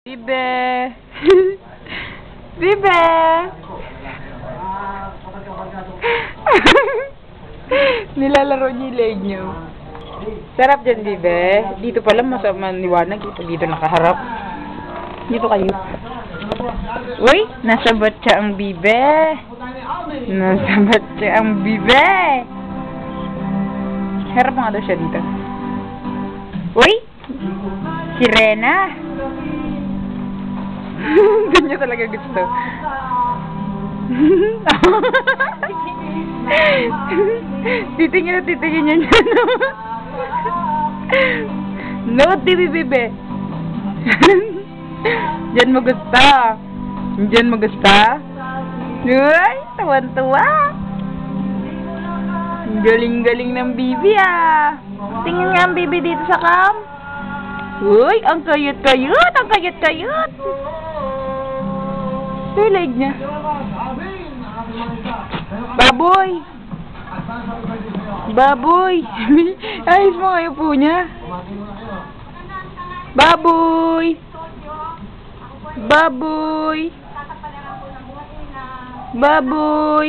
Bibe! Bibe! Nilalaro niya yung leg niyo. Sarap dyan, Bibe. Dito pala masama niwanag. Dito, dito nakaharap. Dito kayo. Uy, nasa batya ang Bibe. Nasa batya ang Bibe. Harap nga daw siya dito. Uy! Si Rena. Ganyan talaga gusto. titingin na titingin niya niya. no, di bibe. Diyan mo gusto. Diyan mo gusto. Uy, tuwan-tuwa. Ang Galing-galing ng bibi ah. Tingin nga ang bibi dito sa cam. Uy, ang kayot-kayot, ang kayot-kayot. Leg niya. Baboy! Baboy! Ayos mo kayo po niya. Baboy! Baboy! Baboy!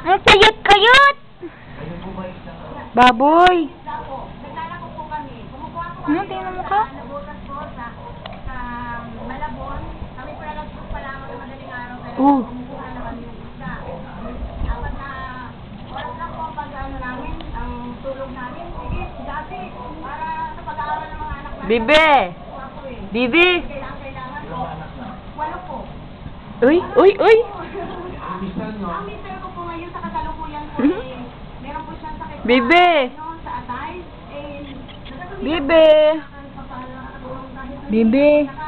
Ang kayot-kayot! Baboy! Ano, tingnan mo ka? Oh. Bibe! Bibi! Uy, uy, uy! Ang mister ko po ngayon sa kasalukuyan po meron po siyang sakit noon sa atay. Eh, ang dahil Bibi!